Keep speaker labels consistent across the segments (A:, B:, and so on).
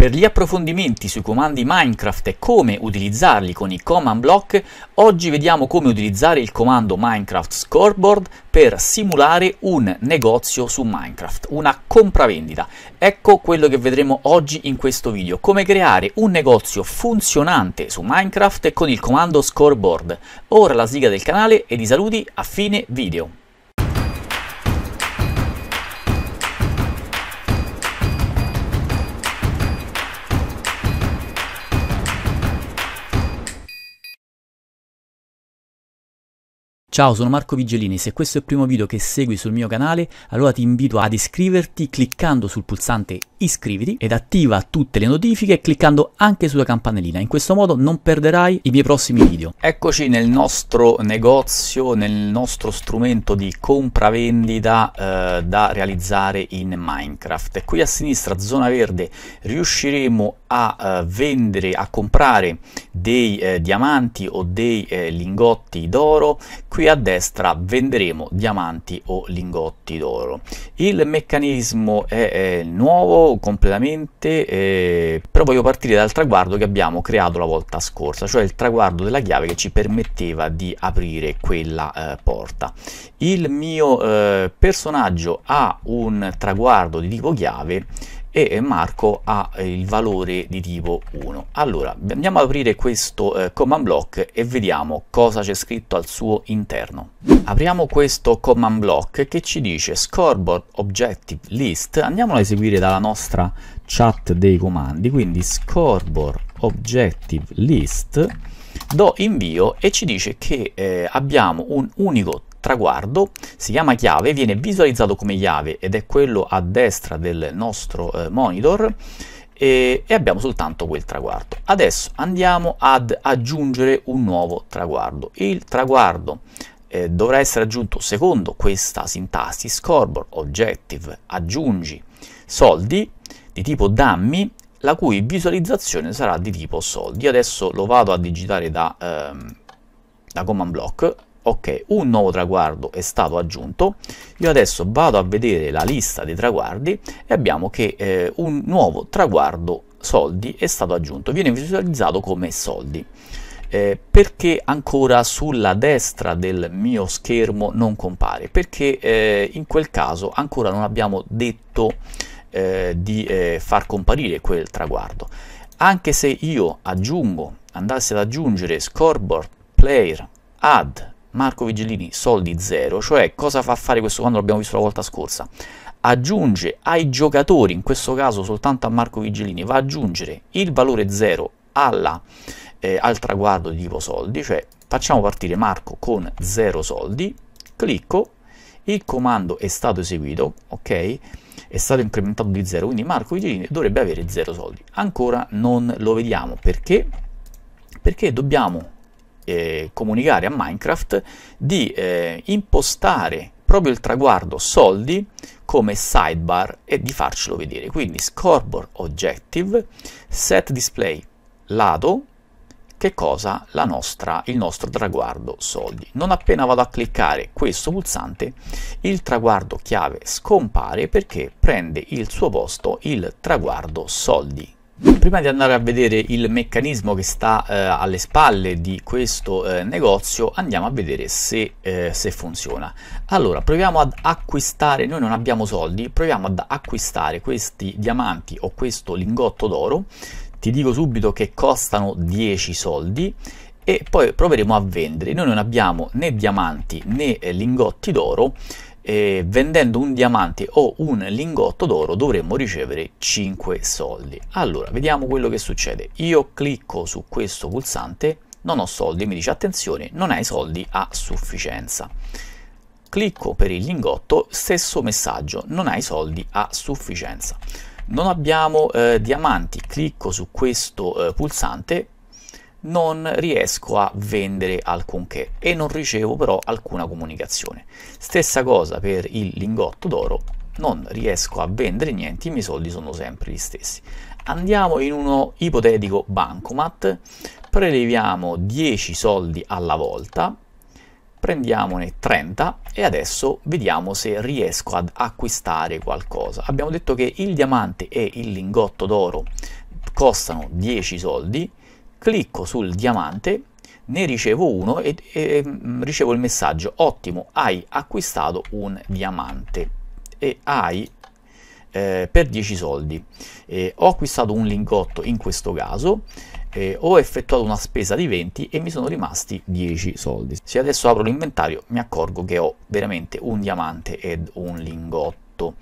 A: Per gli approfondimenti sui comandi Minecraft e come utilizzarli con i command block, oggi vediamo come utilizzare il comando Minecraft Scoreboard per simulare un negozio su Minecraft, una compravendita. Ecco quello che vedremo oggi in questo video, come creare un negozio funzionante su Minecraft con il comando Scoreboard. Ora la sigla del canale e di saluti a fine video. Ciao, sono Marco Vigellini, se questo è il primo video che segui sul mio canale, allora ti invito ad iscriverti cliccando sul pulsante iscriviti ed attiva tutte le notifiche cliccando anche sulla campanellina, in questo modo non perderai i miei prossimi video. Eccoci nel nostro negozio, nel nostro strumento di compravendita eh, da realizzare in Minecraft. Qui a sinistra, zona verde, riusciremo a eh, vendere, a comprare dei eh, diamanti o dei eh, lingotti d'oro qui a destra venderemo diamanti o lingotti d'oro. Il meccanismo è, è completamente, eh, però voglio partire dal traguardo che abbiamo creato la volta scorsa, cioè il traguardo della chiave che ci permetteva di aprire quella eh, porta. Il mio eh, personaggio ha un traguardo di tipo chiave e Marco ha il valore di tipo 1. Allora, andiamo ad aprire questo eh, command block e vediamo cosa c'è scritto al suo interno. Apriamo questo command block che ci dice scoreboard objective list, andiamolo a eseguire dalla nostra chat dei comandi, quindi scoreboard objective list, do invio e ci dice che eh, abbiamo un unico traguardo, si chiama chiave, viene visualizzato come chiave ed è quello a destra del nostro eh, monitor e, e, abbiamo soltanto quel traguardo. Adesso andiamo ad aggiungere un nuovo traguardo. Il traguardo eh, dovrà essere aggiunto secondo questa sintassi scoreboard objective aggiungi soldi di tipo dammi la cui visualizzazione sarà di tipo soldi. Adesso lo vado a digitare da, ehm, da command block ok un nuovo traguardo è stato aggiunto. Io adesso vado a vedere la lista dei traguardi e abbiamo che eh, un nuovo traguardo soldi è stato aggiunto. Viene visualizzato come soldi. Eh, perché ancora sulla destra del mio schermo non compare? Perché eh, in quel caso ancora non abbiamo detto eh, di eh, far comparire quel traguardo. Anche se io aggiungo andassi ad aggiungere scoreboard player add Marco Vigilini soldi 0, cioè cosa fa fare questo quando l'abbiamo visto la volta scorsa? Aggiunge ai giocatori, in questo caso soltanto a Marco Vigilini, va ad aggiungere il valore 0 alla, eh, al traguardo di tipo soldi, cioè facciamo partire Marco con 0 soldi, clicco, il comando è stato eseguito, ok? È stato incrementato di 0, quindi Marco Vigilini dovrebbe avere 0 soldi. Ancora non lo vediamo, perché? Perché dobbiamo eh, comunicare a Minecraft di eh, impostare proprio il traguardo soldi come sidebar e di farcelo vedere. Quindi scoreboard objective, set display lato, che cosa? Nostra, il nostro traguardo soldi. Non appena vado a cliccare questo pulsante, il traguardo chiave scompare perché prende il suo posto il traguardo soldi. Prima di andare a vedere il meccanismo che sta eh, alle spalle di questo eh, negozio, andiamo a vedere se, eh, se, funziona. Allora, proviamo ad acquistare, noi non abbiamo soldi, proviamo ad acquistare questi diamanti o questo lingotto d'oro. Ti dico subito che costano 10 soldi e poi proveremo a vendere. Noi non abbiamo né diamanti né eh, lingotti d'oro, eh, vendendo un diamante o un lingotto d'oro dovremmo ricevere 5 soldi. Allora, vediamo quello che succede. Io clicco su questo pulsante, non ho soldi, mi dice attenzione, non hai soldi a sufficienza. Clicco per il lingotto, stesso messaggio, non hai soldi a sufficienza. Non abbiamo eh, diamanti, clicco su questo eh, pulsante, non riesco a vendere alcunché e non ricevo però alcuna comunicazione. Stessa cosa per il lingotto d'oro, non riesco a vendere niente, i miei soldi sono sempre gli stessi. Andiamo in uno ipotetico bancomat, preleviamo 10 soldi alla volta, prendiamone 30 e adesso vediamo se riesco ad acquistare qualcosa. Abbiamo detto che il diamante e il lingotto d'oro costano 10 soldi, clicco sul diamante, ne ricevo uno e, e mm, ricevo il messaggio ottimo, hai acquistato un diamante e hai eh, per 10 soldi. Eh, ho acquistato un lingotto in questo caso, eh, ho effettuato una spesa di 20 e mi sono rimasti 10 soldi. Se adesso apro l'inventario mi accorgo che ho veramente un diamante ed un lingotto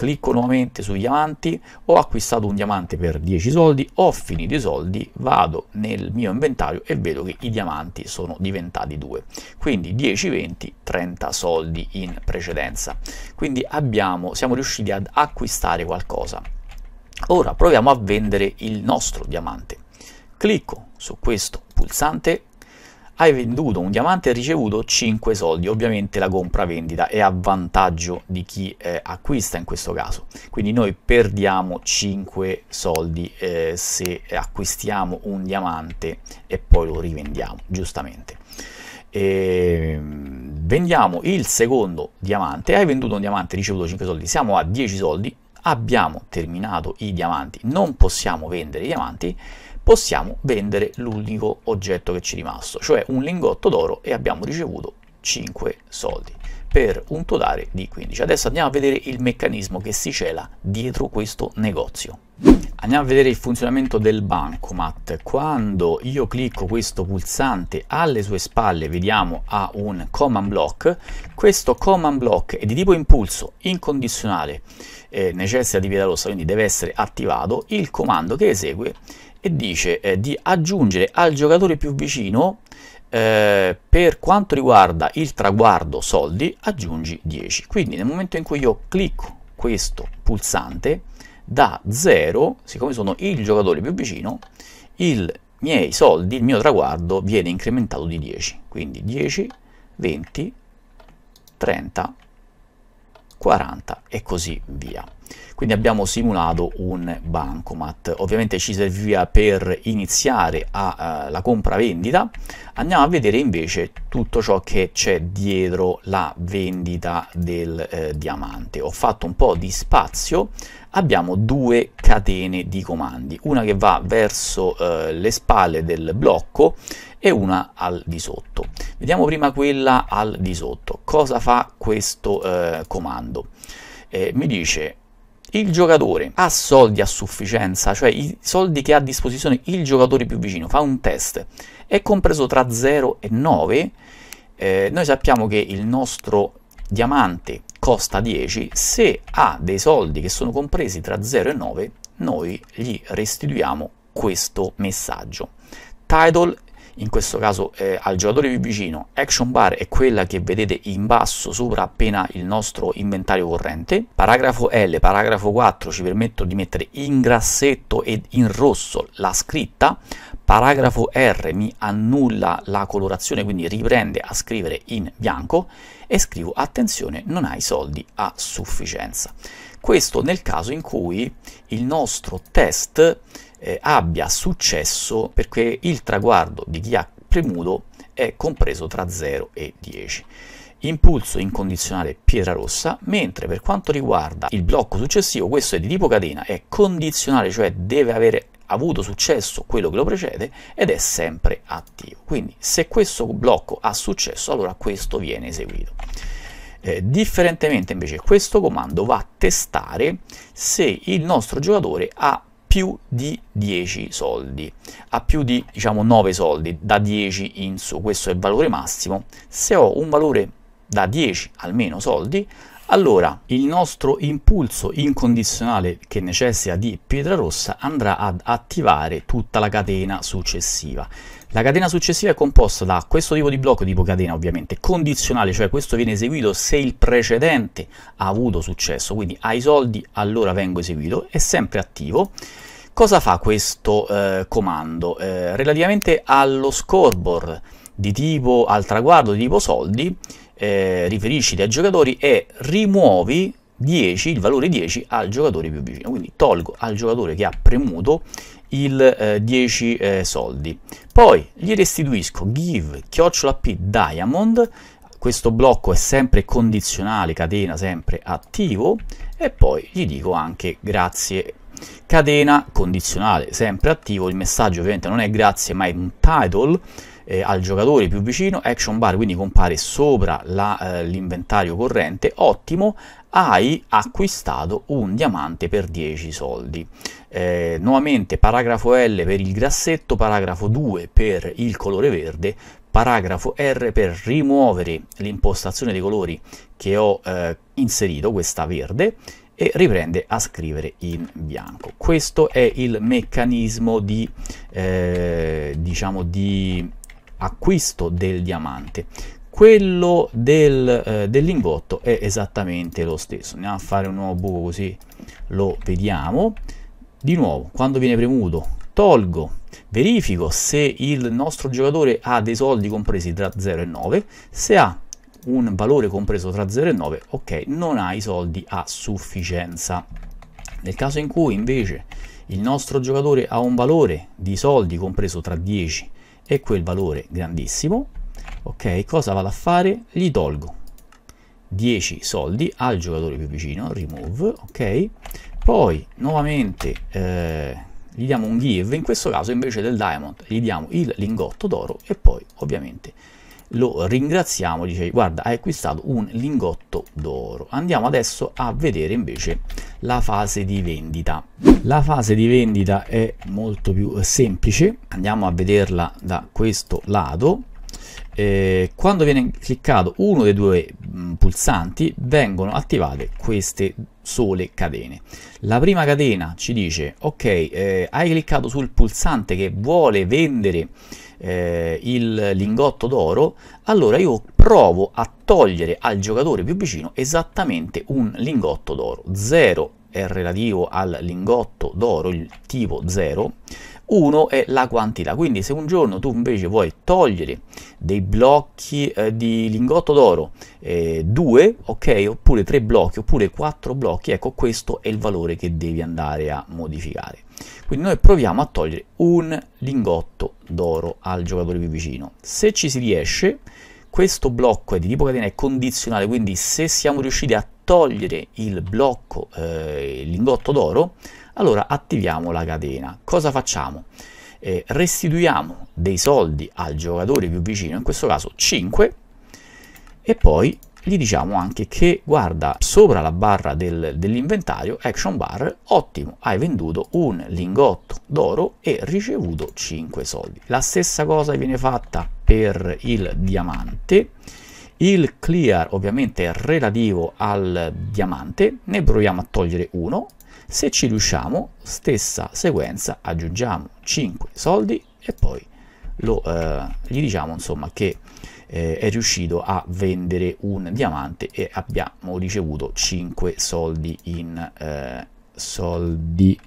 A: clicco nuovamente sui diamanti, ho acquistato un diamante per 10 soldi, ho finito i soldi, vado nel mio inventario e vedo che i diamanti sono diventati 2. Quindi 10, 20, 30 soldi in precedenza. Quindi abbiamo, siamo riusciti ad acquistare qualcosa. Ora proviamo a vendere il nostro diamante. Clicco su questo pulsante hai venduto un diamante e ricevuto 5 soldi, ovviamente la compravendita è a vantaggio di chi eh, acquista in questo caso, quindi noi perdiamo 5 soldi eh, se acquistiamo un diamante e poi lo rivendiamo, giustamente. E ehm, vendiamo il secondo diamante, hai venduto un diamante e ricevuto 5 soldi, siamo a 10 soldi, abbiamo terminato i diamanti, non possiamo vendere i diamanti, possiamo vendere l'unico oggetto che ci è rimasto, cioè un lingotto d'oro e abbiamo ricevuto 5 soldi per un totale di 15. Adesso andiamo a vedere il meccanismo che si cela dietro questo negozio. Andiamo a vedere il funzionamento del bancomat. Quando io clicco questo pulsante alle sue spalle vediamo ha un command block. Questo command block è di tipo impulso incondizionale, eh, necessita di via rossa, quindi deve essere attivato. Il comando che esegue e dice eh, di aggiungere al giocatore più vicino eh, per quanto riguarda il traguardo soldi aggiungi 10 quindi nel momento in cui io clicco questo pulsante da 0 siccome sono il giocatore più vicino i miei soldi il mio traguardo viene incrementato di 10 quindi 10 20 30 40 e così via. Quindi abbiamo simulato un bancomat, ovviamente ci serviva per iniziare a, uh, la compravendita, andiamo a vedere invece tutto ciò che c'è dietro la vendita del eh, diamante. Ho fatto un po' di spazio, abbiamo due catene di comandi, una che va verso uh, le spalle del blocco e una al di sotto. Vediamo prima quella al di sotto. Cosa fa questo eh, comando? Eh, mi dice il giocatore ha soldi a sufficienza, cioè i soldi che ha a disposizione il giocatore più vicino, fa un test, è compreso tra 0 e 9, eh, noi sappiamo che il nostro diamante costa 10, se ha dei soldi che sono compresi tra 0 e 9, noi gli restituiamo questo messaggio. Title in questo caso eh, al giocatore più vicino, action bar è quella che vedete in basso sopra appena il nostro inventario corrente, paragrafo L, paragrafo 4 ci permettono di mettere in grassetto ed in rosso la scritta, paragrafo R mi annulla la colorazione, quindi riprende a scrivere in bianco. E scrivo attenzione non hai soldi a sufficienza. Questo nel caso in cui il nostro test eh, abbia successo perché il traguardo di chi ha premuto è compreso tra 0 e 10 impulso incondizionale pietra rossa, mentre per quanto riguarda il blocco successivo, questo è di tipo catena, è condizionale, cioè deve avere avuto successo quello che lo precede ed è sempre attivo. Quindi se questo blocco ha successo, allora questo viene eseguito. Eh, differentemente invece questo comando va a testare se il nostro giocatore ha più di 10 soldi, a più di diciamo 9 soldi, da 10 in su, questo è il valore massimo. Se ho un valore da 10 almeno soldi, allora il nostro impulso incondizionale che necessita di pietra rossa andrà ad attivare tutta la catena successiva. La catena successiva è composta da questo tipo di blocco, tipo catena ovviamente, condizionale, cioè questo viene eseguito se il precedente ha avuto successo, quindi hai soldi, allora vengo eseguito, è sempre attivo. Cosa fa questo eh, comando? Eh, relativamente allo scoreboard di tipo, al traguardo di tipo soldi, eh, riferisciti ai giocatori e rimuovi 10, il valore 10 al giocatore più vicino, quindi tolgo al giocatore che ha premuto il eh, 10 eh, soldi. Poi gli restituisco give chiocciola p diamond, questo blocco è sempre condizionale, catena sempre attivo. E poi gli dico anche grazie. Catena condizionale sempre attivo, il messaggio ovviamente non è grazie ma è un title eh, al giocatore più vicino, action bar quindi compare sopra eh, l'inventario corrente, ottimo, hai acquistato un diamante per 10 soldi. Eh, nuovamente paragrafo L per il grassetto, paragrafo 2 per il colore verde, paragrafo R per rimuovere l'impostazione dei colori che ho eh, inserito, questa verde, e riprende a scrivere in bianco. Questo è il meccanismo di, eh, diciamo, di acquisto del diamante. Quello del, eh, del lingotto è esattamente lo stesso. Andiamo a fare un nuovo buco così lo vediamo. Di nuovo, quando viene premuto, tolgo, verifico se il nostro giocatore ha dei soldi compresi tra 0 e 9. Se ha un valore compreso tra 0 e 9, ok, non ha i soldi a sufficienza. Nel caso in cui invece il nostro giocatore ha un valore di soldi compreso tra 10 e quel valore grandissimo, ok, cosa vado a fare? Gli tolgo 10 soldi al giocatore più vicino, remove, ok, poi nuovamente eh, gli diamo un give, in questo caso invece del diamond gli diamo il lingotto d'oro e poi ovviamente lo ringraziamo, dice guarda hai acquistato un lingotto d'oro. Andiamo adesso a vedere invece la fase di vendita. La fase di vendita è molto più semplice, andiamo a vederla da questo lato. Eh, quando viene cliccato uno dei due mh, mm, pulsanti vengono attivate queste sole catene. La prima catena ci dice ok eh, hai cliccato sul pulsante che vuole vendere eh, il lingotto d'oro, allora io provo a togliere al giocatore più vicino esattamente un lingotto d'oro. 0 è relativo al lingotto d'oro, il tipo 0, 1 è la quantità, quindi se un giorno tu invece vuoi togliere dei blocchi eh, di lingotto d'oro, 2, eh, ok, oppure 3 blocchi, oppure 4 blocchi, ecco questo è il valore che devi andare a modificare. Quindi noi proviamo a togliere un lingotto d'oro al giocatore più vicino. Se ci si riesce, questo blocco è di tipo catena è condizionale, quindi se siamo riusciti a togliere il blocco, eh, il lingotto d'oro, allora attiviamo la catena. Cosa facciamo? Eh, restituiamo dei soldi al giocatore più vicino, in questo caso 5, e poi gli diciamo anche che guarda sopra la barra del, dell'inventario action bar ottimo hai venduto un lingotto d'oro e ricevuto 5 soldi la stessa cosa viene fatta per il diamante il clear ovviamente è relativo al diamante ne proviamo a togliere uno. Se ci riusciamo stessa sequenza aggiungiamo 5 soldi e poi lo, eh, gli diciamo insomma che eh, è riuscito a vendere un diamante e abbiamo ricevuto 5 soldi in eh, soldi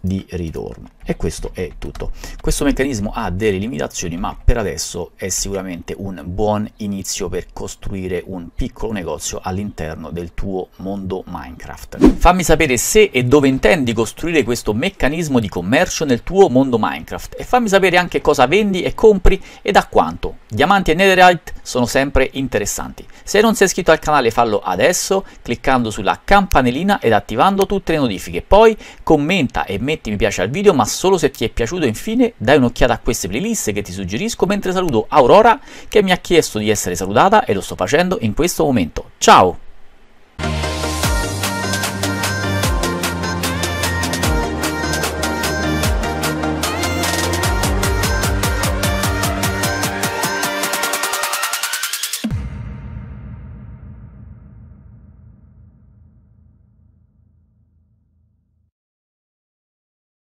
A: di ritorno e questo è tutto. Questo meccanismo ha delle limitazioni ma per adesso è sicuramente un buon inizio per costruire un piccolo negozio all'interno del tuo mondo minecraft. Fammi sapere se e dove intendi costruire questo meccanismo di commercio nel tuo mondo minecraft. E fammi sapere anche cosa vendi e compri e da quanto. Diamanti e netherite sono sempre interessanti. Se non sei iscritto al canale fallo adesso cliccando sulla campanellina ed attivando tutte le notifiche. Poi commenta e metti mi piace al video, ma solo se ti è piaciuto. Infine, dai un'occhiata a queste playlist che ti suggerisco mentre saluto Aurora che mi ha chiesto di essere salutata e lo sto facendo in questo momento. Ciao!